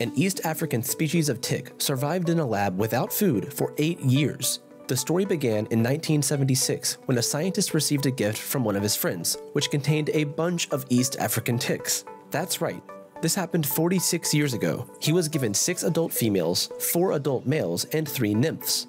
An East African species of tick survived in a lab without food for eight years. The story began in 1976 when a scientist received a gift from one of his friends, which contained a bunch of East African ticks. That's right, this happened 46 years ago. He was given six adult females, four adult males, and three nymphs.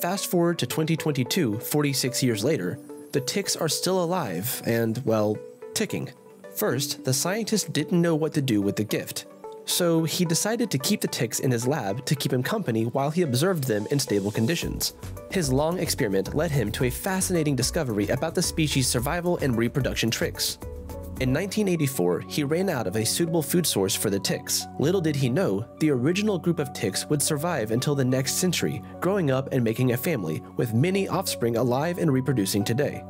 Fast forward to 2022, 46 years later, the ticks are still alive and, well, ticking. First, the scientist didn't know what to do with the gift, so he decided to keep the ticks in his lab to keep him company while he observed them in stable conditions. His long experiment led him to a fascinating discovery about the species' survival and reproduction tricks. In 1984, he ran out of a suitable food source for the ticks. Little did he know, the original group of ticks would survive until the next century, growing up and making a family, with many offspring alive and reproducing today.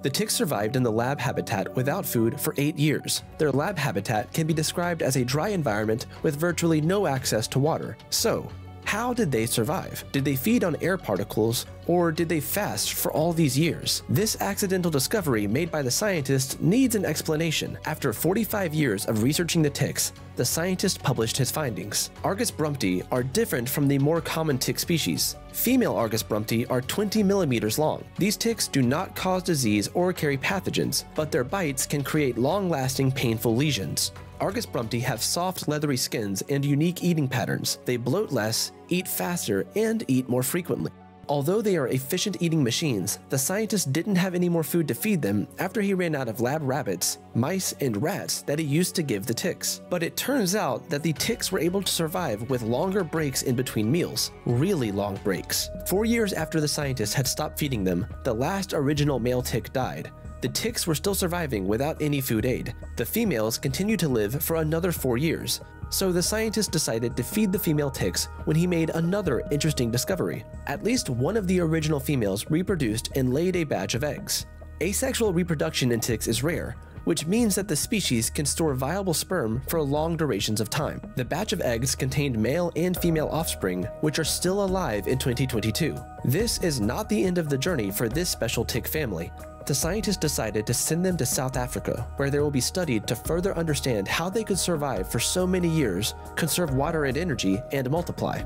The ticks survived in the lab habitat without food for eight years. Their lab habitat can be described as a dry environment with virtually no access to water. So, how did they survive? Did they feed on air particles, or did they fast for all these years? This accidental discovery made by the scientist needs an explanation. After 45 years of researching the ticks, the scientist published his findings. Argas brumpti are different from the more common tick species. Female Argas brumpti are 20 millimeters long. These ticks do not cause disease or carry pathogens, but their bites can create long-lasting painful lesions. Argas brumpti have soft, leathery skins and unique eating patterns. They bloat less, eat faster, and eat more frequently. Although they are efficient eating machines, the scientist didn't have any more food to feed them after he ran out of lab rabbits, mice, and rats that he used to give the ticks. But it turns out that the ticks were able to survive with longer breaks in between meals, really long breaks. Four years after the scientist had stopped feeding them, the last original male tick died, the ticks were still surviving without any food aid. The females continued to live for another four years, so the scientist decided to feed the female ticks when he made another interesting discovery. At least one of the original females reproduced and laid a batch of eggs. Asexual reproduction in ticks is rare, which means that the species can store viable sperm for long durations of time. The batch of eggs contained male and female offspring, which are still alive in 2022. This is not the end of the journey for this special tick family the scientists decided to send them to South Africa, where they will be studied to further understand how they could survive for so many years, conserve water and energy, and multiply.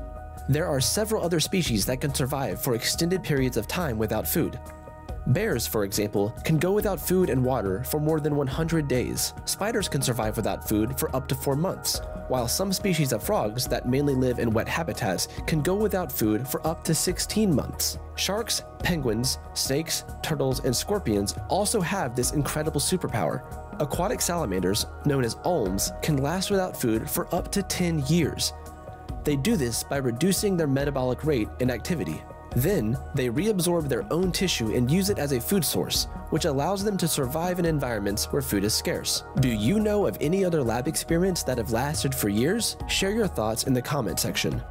There are several other species that can survive for extended periods of time without food. Bears, for example, can go without food and water for more than 100 days. Spiders can survive without food for up to 4 months, while some species of frogs that mainly live in wet habitats can go without food for up to 16 months. Sharks, penguins, snakes, turtles, and scorpions also have this incredible superpower. Aquatic salamanders, known as olms, can last without food for up to 10 years. They do this by reducing their metabolic rate and activity. Then, they reabsorb their own tissue and use it as a food source, which allows them to survive in environments where food is scarce. Do you know of any other lab experiments that have lasted for years? Share your thoughts in the comment section.